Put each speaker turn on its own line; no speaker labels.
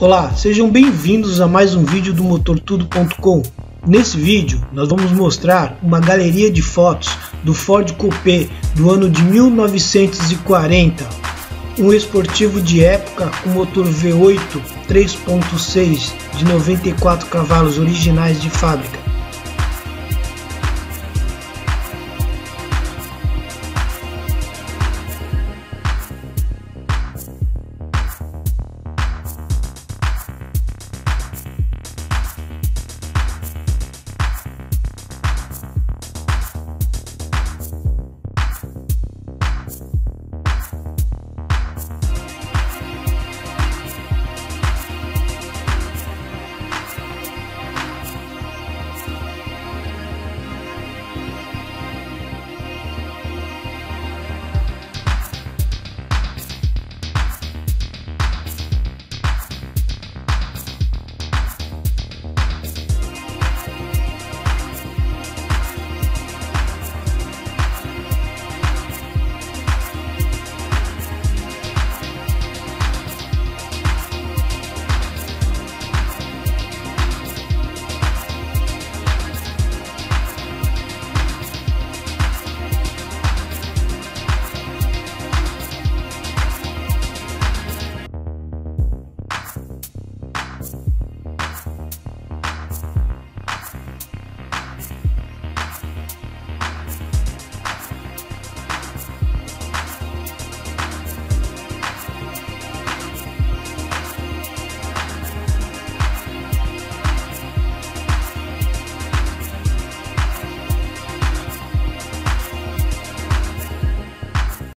Olá, sejam bem-vindos a mais um vídeo do motortudo.com. Nesse vídeo, nós vamos mostrar uma galeria de fotos do Ford Coupé do ano de 1940, um esportivo de época com motor V8 3.6 de 94 cavalos originais de fábrica